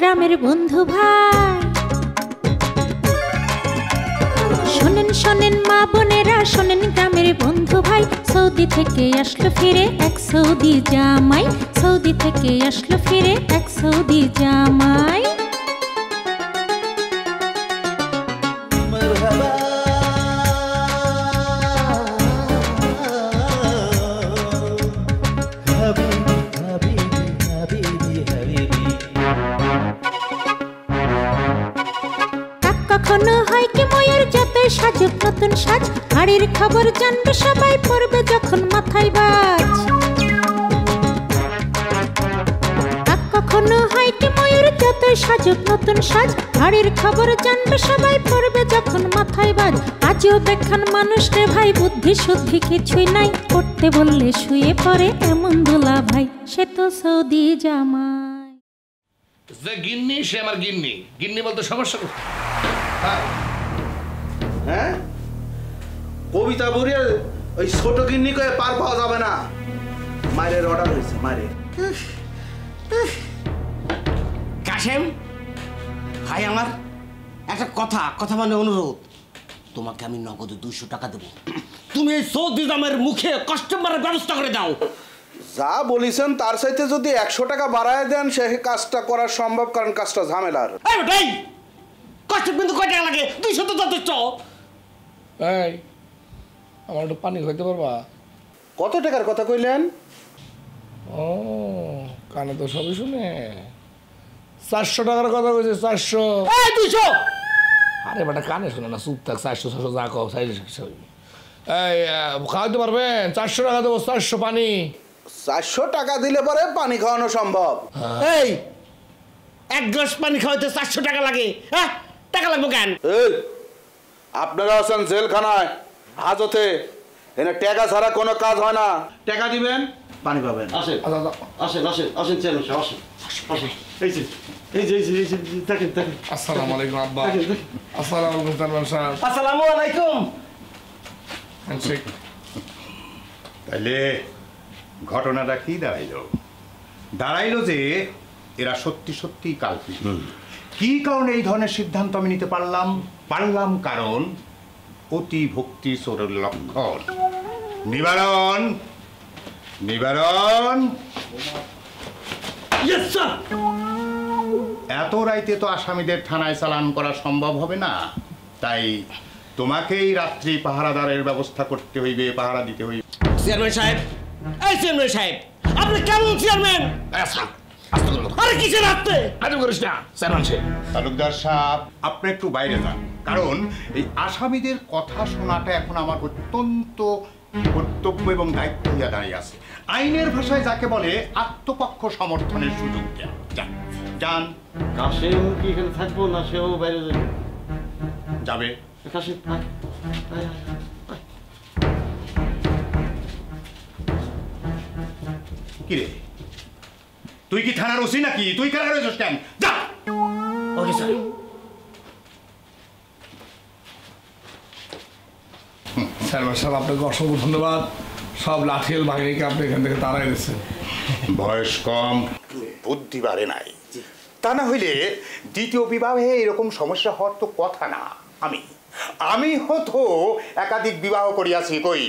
গ্রামের বন্ধু ভাই। শোনেন শোনেন মা বোনেরা, শোনেন গ্রামের বন্ধু ভাই। সৌদি থেকে আসলো ফিরে এক সৌদি জামাই। সৌদি থেকে আসলো ফিরে এক সৌদি জামাই। নতুন সাজ হাড়ির খবর জানবে সবাই পড়বে যখন মাথায় বাজ। কাক কখনো হয় কি ময়ূর যতই সাজুক নতুন সাজ হাড়ির খবর জানবে সবাই পড়বে যখন মাথায় বাজ। আজও দেখান মানুষ রে ভাই বুদ্ধি শুদ্ধি কিছুই নাই। করতে বললে শুয়ে পড়ে এমন দোলা ভাই সে তো সৌদি জামাই। যে গিন্নি সে আমার গিন্নি। গিন্নি বলতে সমস্যা হ্যাঁ? কবিতা বলিয়ে ওই ছোট গিন্নি করে পার পাওয়া যাবে না। মায়ের অর্ডার হয়েছে মায়ের কাশেম ভাই আমার একটা কথা কথা মানে অনুরোধ। তোমাকে আমি নগদে দুইশো টাকা দেবো। তুমি এই সৌদি দামের মুখে কাস্টমারের ব্যবস্থা করে দাও। যা বলিছেন তার সাথে যদি একশো টাকা বাড়ায় দেন সে কাজটা করা সম্ভব কারণ কাজটা ঝামেলার। এই বেটাই কষ্ট কিন্তু কয় টাকা লাগে? দুইশো তো যথেষ্ট। এই আমার একটু পানি খাইতে পারবা? কত টাকার কথা কইলেন? ও কানে তো সবই শুনে। চারশো টাকার কথা কইছে চারশো। এই দুইশো! আরে বেটা কানে শুনে না চুপ থাক চারশো চারশো যা চাইলে এই আহ, খাওয়াইতে পারবেন? চারশো টাকা দেবো চারশো পানি। চারশো টাকা দিলে পরে পানি খাওয়ানো সম্ভব। এই এক গ্লাস পানি খাওয়াইতে চারশো টাকা লাগে। হ্যাঁ টাকা লাগবে কেন? আপনারা আছেন জেলখানায়। হাজতে এনে টাকা ছাড়া কোনো কাজ হয় না। টাকা দিবেন পানি পাবেন। আসেন আচ্ছা, আচ্ছা। আসেন আসেন আসেন চেয়ারম্যান সাহেব আসেন আসেন। এই যে এই যে এই যে দেখেন দেখেন। আসসালামু আলাইকুম আব্বা। আসসালামু আলাইকুম সাহেব। আসসালামু আলাইকুম। হ্যান্ডশেক। তাইলে ঘটনাটা কি দাঁড়াইলো? দাঁড়াইলো যে এরা সত্যি সত্যি কাল্পিক কি কারণে এই ধরনের সিদ্ধান্ত আমি নিতে পারলাম? পারলাম কারণ অতি ভক্তি চোরের লক্ষণ। নিবারণ নিবারণ। এত রাইতে তো আসামিদের থানায় চালান করা সম্ভব হবে না। তাই তোমাকেই রাত্রি পাহারাদারের ব্যবস্থা করতে হইবে পাহারা দিতে হইবে। চেয়ারম্যান সাহেব এই চেয়ারম্যান সাহেব আপনি কেমন চেয়ারম্যান আরে কিসের করিস না তালুকদার সাহেব আপনি একটু বাইরে যান। কারণ এই আসামিদের কথা শোনাটা এখন আমার অত্যন্ত কর্তব্য এবং দায়িত্ব হইয়া দাঁড়িয়ে আছে। আইনের ভাষায় যাকে বলে আত্মপক্ষ সমর্থনের সুযোগ দেয়া। যান যান। কাশেম কি এখানে থাকব না সেও বাইরে যাবে? যাবে। কাশেম রে তুই কি থানার ওসি নাকি? তুই কেন রয়েছিস কেন? যা! ওকে স্যার চেয়ারম্যান সাহেব আপনাকে অসংখ্য ধন্যবাদ। সব লাঠিয়াল বাহিনীকে আপনি এখান থেকে তাড়াই দিচ্ছেন বয়স কম বুদ্ধি বাড়ে নাই। তা না হইলে দ্বিতীয় বিবাহে এরকম সমস্যা হওয়ার তো কথা না। আমি আমি হতো একাধিক বিবাহ করিয়াছি কই?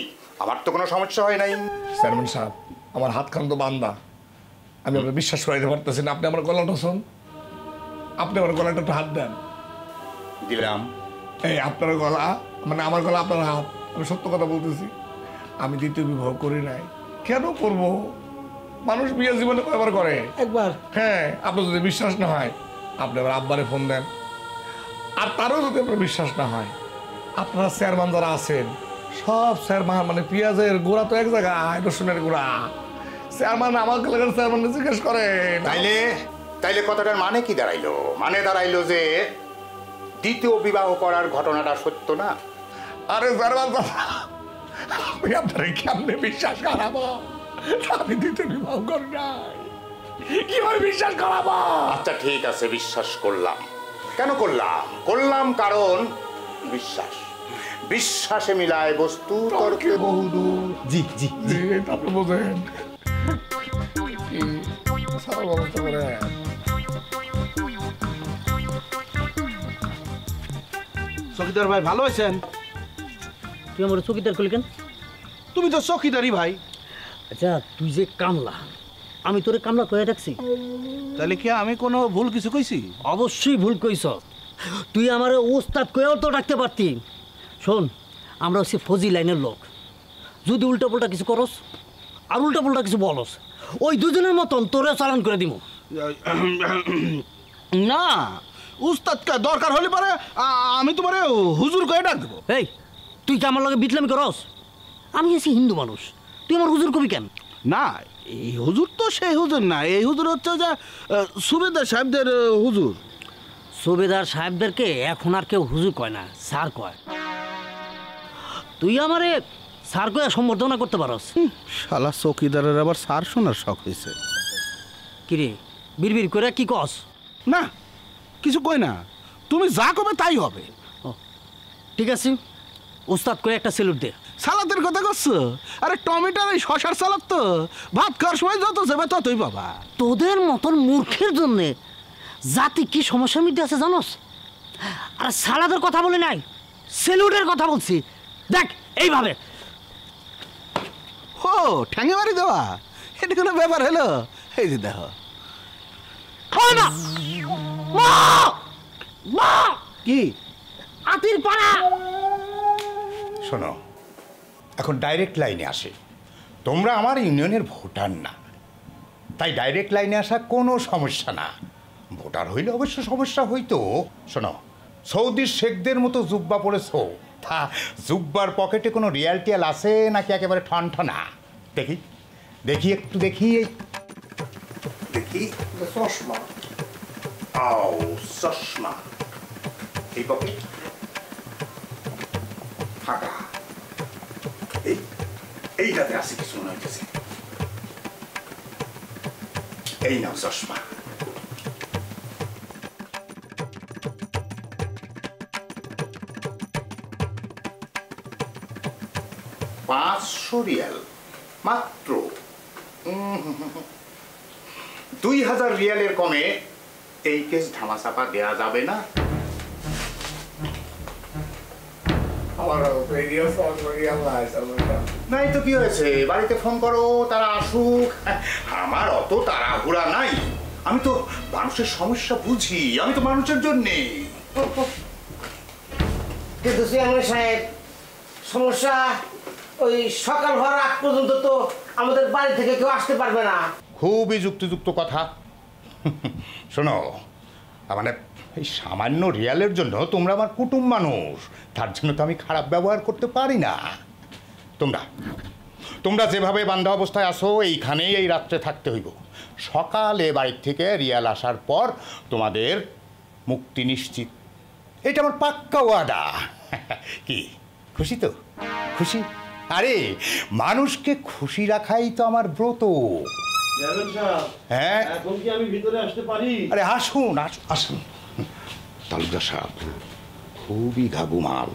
আমার তো কোনো সমস্যা হয় নাই। চেয়ারম্যান সাহেব আমার হাতখান তো বান্দা। আমি আপনার বিশ্বাস করাইতে পারতেছি না। আপনি আমার গলাটা শোন। আপনি আমার গলাটা একটু হাত দেন। দিলাম। এই আপনার গলা মানে আমার গলা আপনার হাত। আমি সত্য কথা বলতেছি। আমি দ্বিতীয় বিবাহ করি নাই। কেন করব? মানুষ বিয়ে জীবনে কয়বার করে? একবার। হ্যাঁ আপনার যদি বিশ্বাস না হয় আপনি আবার আব্বারে ফোন দেন। আর তারও যদি আপনার বিশ্বাস না হয় আপনারা চেয়ারম্যান যারা আছেন সব চেয়ারম্যান মানে পেঁয়াজের গোড়া তো এক জায়গায় রসুনের গোড়া। চেয়ারম্যান আমাকে লাগার চেয়ারম্যান জিজ্ঞেস করে তাইলে তাইলে কথাটার মানে কি দাঁড়াইলো? মানে দাঁড়াইলো যে দ্বিতীয় বিবাহ করার ঘটনাটা সত্য না? আরে চেয়ারম্যান আমি আপনার কেমনে বিশ্বাস করাবো? আমি দিতে বিবাহ করি নাই। কীভাবে বিশ্বাস করাবো? আচ্ছা ঠিক আছে বিশ্বাস করলাম। কেন করলাম? করলাম কারণ বিশ্বাস। বিশ্বাসে মিলায় বস্তু তর্কে বহুদূর। জি জি জি, আপনি বোঝেন করে চকিদার ভাই ভালো আছেন? তুই আমার চকিদার করলি কেন? তুমি তো চকিদারই ভাই। আচ্ছা তুই যে কামলা আমি তোরে কামলা কয়ে রাখছি তাহলে কি আমি কোনো ভুল কিছু কইছি? অবশ্যই ভুল কইস তুই আমার ওস্তাদ কয়েও তো ডাকতে পারতি। শোন আমরা হচ্ছে ফজি লাইনের লোক। যদি উল্টা পুল্টা কিছু করস আর উল্টা পুল্টা কিছু বলস ওই দুজনের মতন তোরে চালান করে দিব না উস্তাদকে দরকার হলে পরে আমি তোমারে হুজুর কয়ে ডাক দেবো। এই তুই কি আমার লগে বিতলামি করস? আমি আছি হিন্দু মানুষ তুই আমার হুজুর কবি কেন? না এই হুজুর তো সেই হুজুর না এই হুজুর হচ্ছে যে সুবেদার সাহেবদের হুজুর। সুবেদার সাহেবদেরকে এখন আর কেউ হুজুর কয় না স্যার কয়। তুই আমারে স্যার কয়ে সম্বর্ধনা করতে পারস। শালা চকিদারের আবার সার শোনার শখ হয়েছে কিরে বিড়বিড় করে কি কস? না কিছু কই না। তুমি যা কবে তাই হবে। ঠিক আছে। ওস্তাদ করে একটা সেলুট দে। সালাদের কথা করছ আরে টমেটোর এই শশার সালাদ তো। ভাত খাওয়ার সময় যত যাবে ততই বাবা তোদের মতন মূর্খের জন্যে জাতি কি সমস্যার মধ্যে আছে জানোস? আর সালাদের কথা বলে নাই সেলুটের কথা বলছি। দেখ এইভাবে। ঠ্যাঙে মারি দেওয়া? এটা কোনো ব্যাপার হলো? এই যে দেখো। না! মা! মা! কি? আতির পাড়া! শোনো এখন ডাইরেক্ট লাইনে আসে। তোমরা আমার ইউনিয়নের ভোটার না। তাই ডাইরেক্ট লাইনে আসা কোনো সমস্যা না। ভোটার হইলে অবশ্য সমস্যা হইতো। শোনো সৌদির শেখদের মতো জুব্বা পড়েছো। তা জুব্বার পকেটে কোনো রিয়াল টিয়াল আছে নাকি একেবারে ঠন ঠনা দেখি। দেখি একটু দেখি এই- দেখি। চশমা। আও চশমা। এই পকেট ফাঁকা। এই এইটাতে আছে কিছু মনে হইতেছে। এই নাও চশমা। পাঁচশো রিয়াল। মাত্র। দুই হাজার রিয়ালের কমে এই কেস ধামাচাপা দেয়া যাবে না। নাই তো কি হয়েছে? বাড়িতে ফোন করো তারা আসুক। আমার অত তাড়াহুড়া নাই। আমি তো মানুষের সমস্যা বুঝি আমি তো মানুষের জন্যে। কিন্তু সাহেব সমস্যা ওই সকাল হওয়ার আগ পর্যন্ত তো আমাদের বাড়ি থেকে কেউ আসতে পারবে না। খুবই যুক্তিযুক্ত কথা। শোনো মানে এই সামান্য রিয়ালের জন্য তোমরা আমার কুটুম মানুষ। তার জন্য তো আমি খারাপ ব্যবহার করতে পারি না। তোমরা তোমরা যেভাবে বান্ধা অবস্থায় আসো, এইখানেই এই রাত্রে থাকতে হইব। সকালে বাড়ির থেকে রিয়াল আসার পর তোমাদের মুক্তি নিশ্চিত। এটা আমার পাক্কা ওয়াদা। কি, খুশি তো? খুশি? আরে মানুষকে খুশি রাখাই তো আমার ব্রত। হ্যাঁ? এখন কি আমি ভিতরে আসতে পারি? আরে আসুন আসুন আসুন। তালুকদার সাহেব খুবই ঘাগু মাল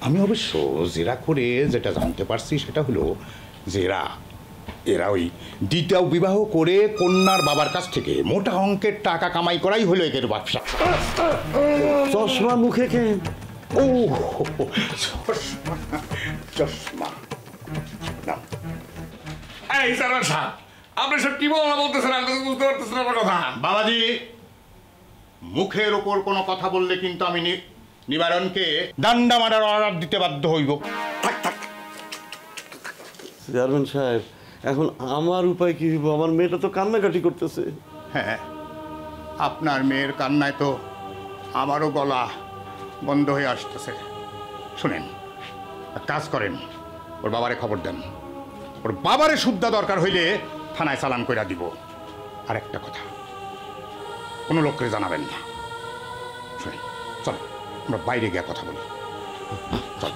আমি অবশ্য জেরা করে যেটা জানতে পারছি সেটা হলো জেরা এরা ওই দ্বিতীয় বিবাহ করে কন্যার বাবার কাছ থেকে মোটা অঙ্কের টাকা কামাই করাই হলো এদের ব্যবসা। চশমা মুখে খেয়ে। ও চশমা। চশমা। নাও। এই স্যার সাহেব আপনি সব কি বলা বলতেছেন? আমি বুঝতে পারতেছেন আপনার কথা। বাবাজি মুখের ওপর কোনো কথা বললে কিন্তু আমি নি- নিবারণকে ডান্ডা মারার অর্ডার দিতে বাধ্য হইব। চেয়ারম্যান সাহেব এখন আমার উপায় কি হইব? আমার মেয়েটা তো কান্নাকাটি করতেছে। হ্যাঁ আপনার মেয়ের কান্নায় তো আমারও গলা বন্ধ হয়ে আসতেছে। শুনেন কাজ করেন ওর বাবারে খবর দেন। ওর বাবারে শুদ্ধা দরকার হইলে থানায় চালান কইরা দিব। আর একটা কথা কোনো লোককে জানাবেন না। শুনেন চলো আমরা বাইরে গিয়ে কথা বলি। চল।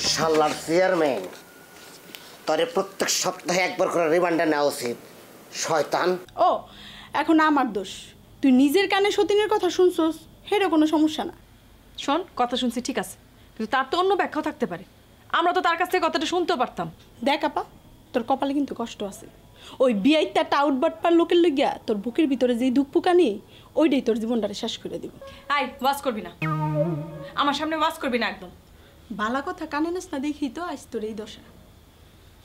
শাল্লার চেয়ারম্যান তরে প্রত্যেক সপ্তাহে একবার করে রিমান্ডার নেওয়া উচিত। শয়তান। ও এখন আমার দোষ। তুই নিজের কানে সতীনের কথা শুনছস হেরও কোনো সমস্যা না। শোন কথা শুনছি ঠিক আছে। কিন্তু তার তো অন্য ব্যাখ্যাও থাকতে পারে। আমরা তো তার কাছ থেকে কথাটা শুনতেও পারতাম। দেখ আপা তোর কপালে কিন্তু কষ্ট আছে। ওই বিয়াইটা টাউট বাটপার লোকের লইগিয়া তোর বুকের ভিতরে যেই দুঃখ পুকানি ওইটাই তোর জীবনটারে শেষ করে দিব। আই ওয়াজ করবি না। আমার সামনে ওয়াজ করবি না একদম। বালা কথা কানে নাস না দেখি তো আজ তোর এই দশা।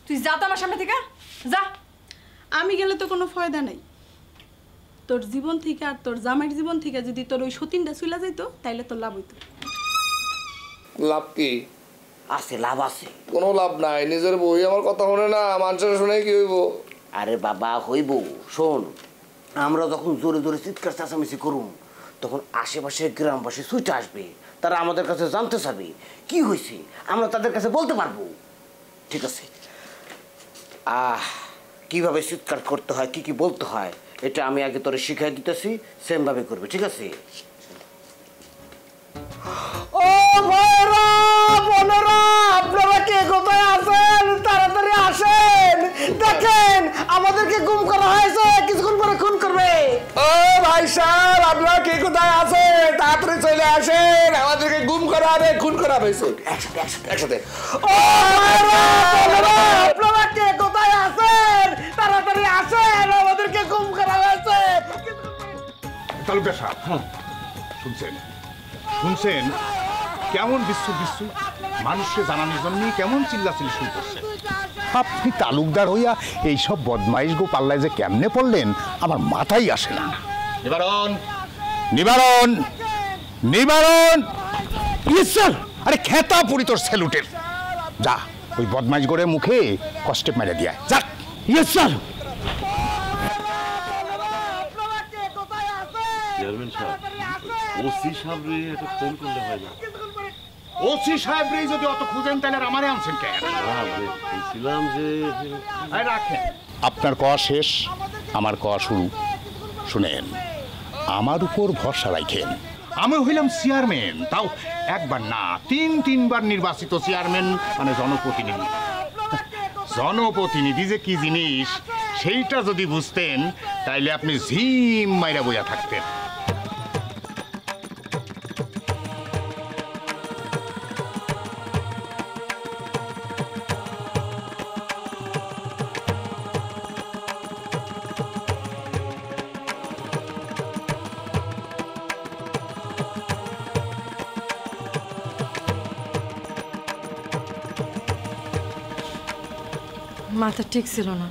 তুই যা তো আমার সামনে থেকে যা। আমি গেলে তো কোনো ফয়দা নাই। তোর জীবন থেকে আর তোর জামাইয়ের জীবন থেকে যদি তোর ওই সতীনটা চলে যাইতো তাইলে তোর লাভ হইতো। লাভ কি? আছে লাভ আছে। কোনো লাভ নাই নিজের বই আমার কথা শুনে না মানুষের শুনে কি হইব? আরে বাবা হইব। শোন আমরা যখন জোরে জোরে চিৎকার চেঁচামেচি করুম তখন আশেপাশের গ্রামবাসী ছুটে আসবে। তারা আমাদের কাছে জানতে চাবে কি হয়েছে আমরা তাদের কাছে বলতে পারব। ঠিক আছে? আহ কীভাবে চিৎকার করতে হয় কি কি বলতে হয় এটা আমি আগে তোরে শিখাই দিতেছি সেমভাবে করবে ঠিক আছে? ও ভাইরা বোনেরা আপনারা কে কোথায় আছেন? তাড়াতাড়ি আসেন। দেখেন আমাদেরকে গুম করা হয়েছে কিছুক্ষণ পরে খুন করবে। ও ভাই সাহেব আপনারা কে কোথায় আছে তাড়াতাড়ি চলে আসেন। আমাদেরকে গুম করা হবে খুন করা হয়েছে একসাথে একসাথে একসাথে। ও ভাইরা বোনেরা আপনারা কে তালুকদার সাহেব শুনছেন। শুনছেন? কেমন বিশ্ব বিশ্ব? মানুষকে জানানোর জন্য কেমন চিল্লাচিল্লি শুরু করছে। আপনি তালুকদার হইয়া এইসব বদমাইশ গো পাল্লায় যে কেমনে পড়লেন আমার মাথাই আসে না। নিবারণ। নিবারণ! নিবারণ! স্যার! আরে খেতা পড়ি তোর স্যালুটের যা ওই বদমাইশ করে মুখে কষ্টে মেরে দিয়া যাক। Yes sir! চেয়ারম্যান সাহেব ওসি সাহেবরে একটা ফোন করলে হয় না। ওসি সাহেব রে যদি অত খুঁজেন তাহলে আমারে আনছেন কেন? বলছিলাম যে রাখেন। আপনার কওয়া শেষ আমার কওয়া শুরু। শুনেন আমার উপর ভরসা রাখেন। আমি হইলাম চেয়ারম্যান তাও একবার না তিন তিনবার নির্বাচিত চেয়ারম্যান মানে জনপ্রতিনিধি। জনপ্রতিনিধি যে কি জিনিস সেইটা যদি বুঝতেন তাইলে আপনি ঝিম মাইরা বইয়া থাকতেন। মাথা ঠিক ছিল না।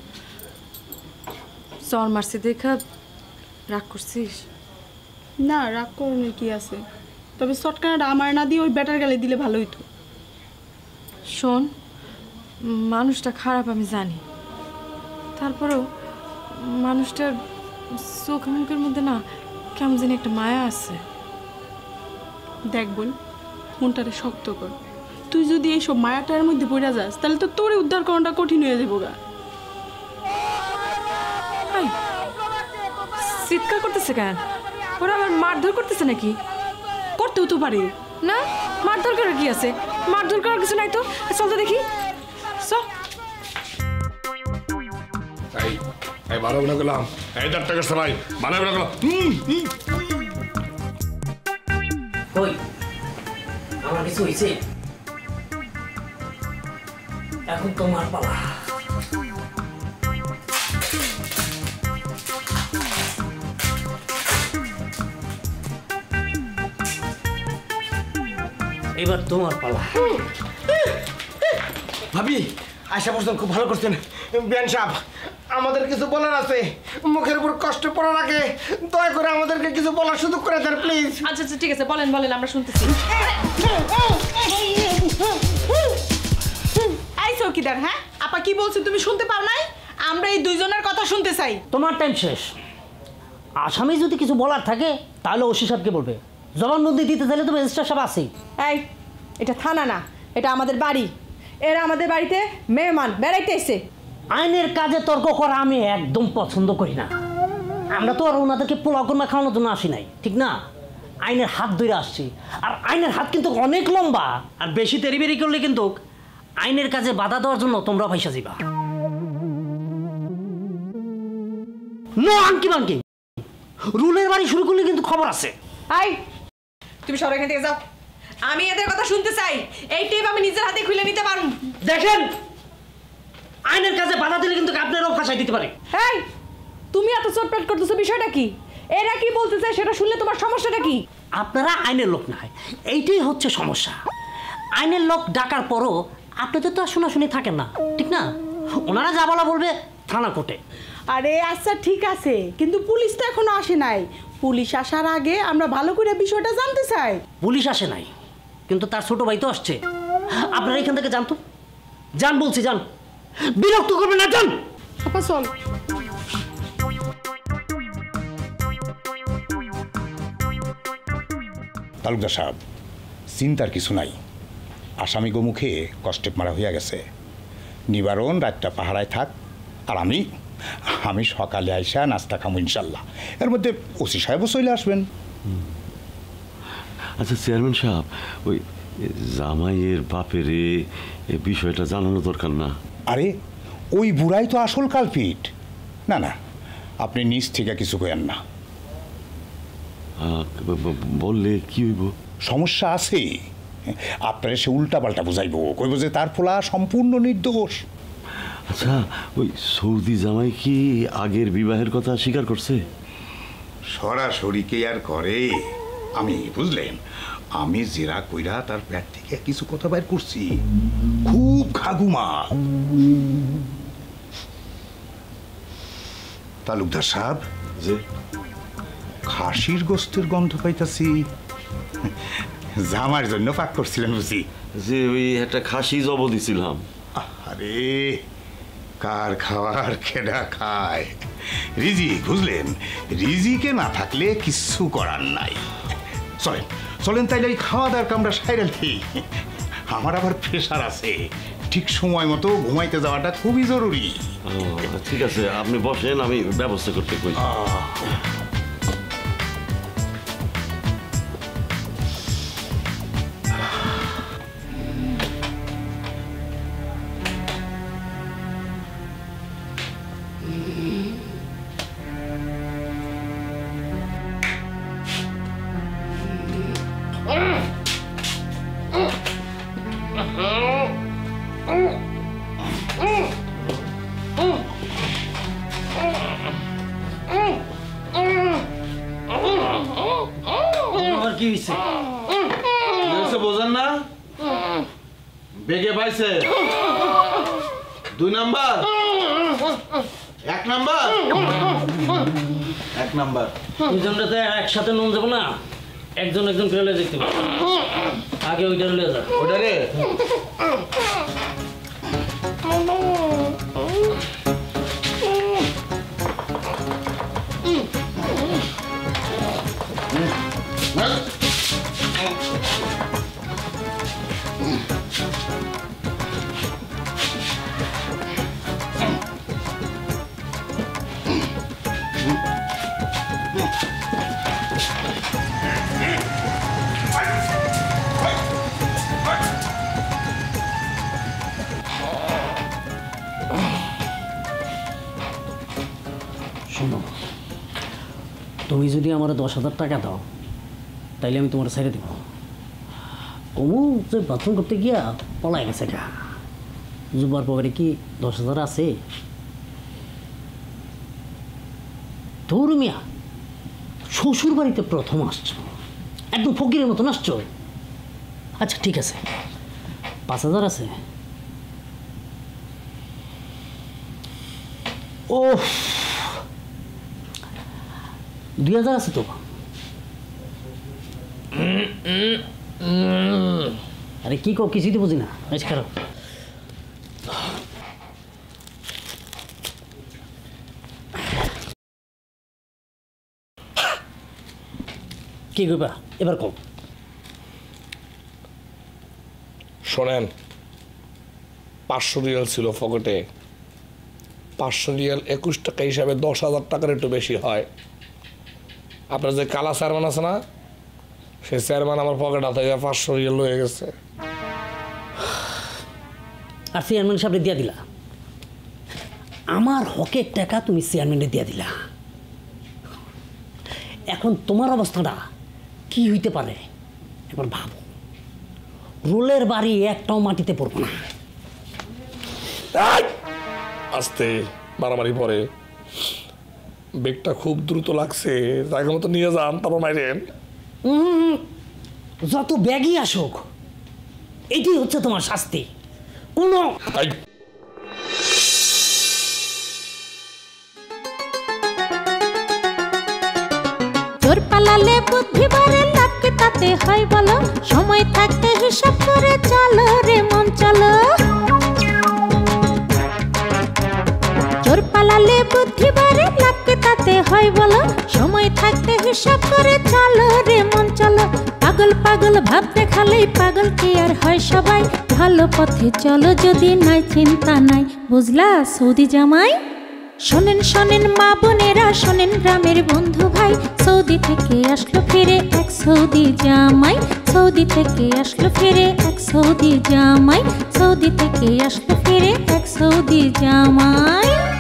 চর মারছি দেখা রাগ করছিস? না রাগ করণের কি আছে? তবে শর্টকাটটা আমার না দিয়ে ওই ব্যাটার গালে দিলে ভালো হইতো। শোন মানুষটা খারাপ আমি জানি। তারপরেও মানুষটার চোখ মুখের মধ্যে না কেমন জানি একটা মায়া আছে। দেখ বোন মনটারে শক্ত কর। তুই যদি এইসব মায়াটার মধ্যে পড়ে যাস তাহলে তো তোরে উদ্ধার করাটা কঠিন হয়ে যাব গা। চিৎকার করতেছে কেন? ওরা আবার মারধর করতেছে নাকি? করতেও তো পারে। না? মারধর করার কি আছে? মারধর করার কিছু নাই তো? চল তো দেখি। চল। এই এই টাকা সবাই গেলাম। আমার কিছু হয়েছে এখন তোমার পালা এবার তোমার পালা ভাবি আশা করছেন খুব ভালো করছেন বিয়ান সাহেব আমাদের কিছু বলার আছে মুখের উপর কষ্ট পড়ার আগে দয়া করে আমাদেরকে কিছু বলার সুযোগ করে দেন প্লিজ আচ্ছা আচ্ছা ঠিক আছে বলেন বলেন আমরা শুনতেছি চৌকিদার হ্যাঁ? আপা কি বলছো তুমি শুনতে পাও নাই? আমরা এই দুইজনের কথা শুনতে চাই। তোমার টাইম শেষ। আসামি যদি কিছু বলার থাকে তাহলে ওসি সাহেবকে বলবে। জবানবন্দি দিতে চাইলে তো রেজিস্ট্রার সাহেব আছেই। এই এটা থানা না এটা আমাদের বাড়ি। এরা আমাদের বাড়িতে মেহমান বেড়াইতে এসে আইনের কাজে তর্ক করা আমি একদম পছন্দ করি না। আমরা তো আর ওনাদেরকে পোলাও কর্মা খাওয়ানোর জন্য আসি নাই ঠিক না? আইনের হাত ধরে আসছি। আর আইনের হাত কিন্তু অনেক লম্বা আর বেশি তেরিবেরি করলে কিন্তু আইনের কাজে বাধা দেওয়ার জন্য তোমরা পয়সা যাবা নো আঙ্কি বাঙ্কি রুলের বাড়ি শুরু করলে কিন্তু খবর আছে। আই তুমি সবাই এখান থেকে যাও। আমি এদের কথা শুনতে চাই। এই টেপ আমি নিজের হাতে খুলে নিতে পারব দেখেন আইনের কাছে বাধা দিলে কিন্তু আপনারও ফাঁসাই দিতে পারে এই তুমি এত চটপট করতেছো বিষয়টা কি? এরা কি বলতে চায় সেটা শুনলে তোমার সমস্যাটা কি? আপনারা আইনের লোক না এইটাই হচ্ছে সমস্যা। আইনের লোক ডাকার পরও আপনাদের তো আর শোনাশুনি থাকেন না ঠিক না? ওনারা যা বলা বলবে থানা কোর্টে। আরে আচ্ছা ঠিক আছে। কিন্তু পুলিশ তো এখনও আসে নাই। পুলিশ আসার আগে আমরা ভালো করে বিষয়টা জানতে চাই। পুলিশ আসে নাই কিন্তু তার ছোট ভাই তো আসছে। আপনারা এখান থেকে জানতো? যান বলছি যান। বিরক্ত করবেন না যান! আপা চল। তালুকদার সাহেব চিন্তার কিছু নাই। আসামি গোমুখে কষ্টেপ মারা হইয়া গেছে। নিবারণ রাতটা পাহারায় থাক আর আমি আমি সকালে আইসা নাস্তা খামো ইনশাল্লাহ। এর মধ্যে ওসি সাহেবও চলে আসবেন। আচ্ছা চেয়ারম্যান সাহেব ওই জামাইয়ের বাপের এ বিষয়টা জানানো দরকার না। আরে ওই বুড়াই তো আসল কালপিট। না না আপনি নিজ থেকে কিছু করেন না। বললে কি হইব? সমস্যা আছে আপনার সে উল্টাপাল্টা বুঝাইব। কইব যে তার ফোলা সম্পূর্ণ নির্দোষ। আচ্ছা ওই সৌদি জামাই কি আগের বিবাহের কথা স্বীকার করছে? সরাসরি কে আর করে? আমি বুঝলেন? আমি জেরা কইরা তার পেট থেকে কিছু কথা বাইর করছি। খুব খাগুমা তালুকদার সাহেব যে খাসির গোস্তের গন্ধ পাইতাছি। জামার জন্য পাক করছিলেন বুঝি? যে ওই একটা খাসি জব দিছিলাম। আরে কার খাওয়ার খেডা খায়? রিজিক বুঝলেন? রিজিকে না থাকলে কিচ্ছু করার নাই। চলেন চলেন তাইলে ওই খাওয়া দাওয়ার কামটা সাইরাল আমার আবার প্রেশার আছে। ঠিক সময় মতো ঘুমাইতে যাওয়াটা খুবই জরুরি। ঠিক আছে আপনি বসেন আমি ব্যবস্থা করতে কই এক নাম্বার। এক নাম্বার। দুজনটা তো একসাথে নুন যাব না? একজন একজন করে দেখতে পাবো। আগে ওইটা লয়ে যা। ওইটা রে? শোনো, তুমি যদি আমার দশ হাজার টাকা দাও, তাইলে আমি তোমার ছেড়ে দেবো। অমু যে বাথরুম করতে গিয়া পলাই গেছে গা। জুবার পকেটে কি দশ হাজার আছে? তোর মিয়া শ্বশুর বাড়িতে প্রথম আসছো। একদম ফকিরের মতন আসছো। আচ্ছা ঠিক আছে। পাঁচ হাজার আছে। ও দুই হাজার আছে তো। আরে কি কো কিছুই তো বুঝি না। আজ খারাপ কি করবা এবার কম শোনেন, পাঁচশো রিয়াল ছিল ফকটে পাঁচশো রিয়াল একুশ টাকা হিসাবে দশ হাজার টাকার একটু বেশি হয়। আপনার যে কালা চেয়ারম্যান আছে না সেই চেয়ারম্যান আমার পকেট হাতে পাঁচশো রিয়াল হয়ে গেছে। আর চেয়ারম্যান সাহেব দিয়া দিলা? আমার হকের টাকা তুমি চেয়ারম্যানে দিয়া দিলা। এখন তোমার অবস্থাটা কি হইতে পারে? একবার ভাবো। রোলের বাড়ি একটাও মাটিতে পড়ব না। আস্তে মারামারি পরে। বেগটা খুব দ্রুত লাগছে। জায়গা মতো নিয়ে যান তারপর মাইরেন যত ব্যাগই আসুক এটাই হচ্ছে তোমার শাস্তি। কোনো চোর পালালে বুদ্ধি বাড়ে লাভকে তাতে হয় বলো। সময় থাকতে হিসাব করে চলো রে মন চলো। চোর পালালে বুদ্ধি বাড়ে তাতে হয় বলো? সময় থাকতে হিসাব করে চলো রে মন চলো। পাগল পাগল ভাব দেখালেই পাগল কি আর হয় সবাই? ভালো পথে চলো যদি নাই, চিন্তা নাই। বুঝলা সৌদি জামাই? শোনেন শোনেন মা বোনেরা, শোনেন গ্রামের বন্ধু ভাই। সৌদি থেকে আসলো ফিরে এক সৌদি জামাই। সৌদি থেকে আসলো ফিরে এক সৌদি জামাই। সৌদি থেকে আসলো ফিরে এক সৌদি জামাই।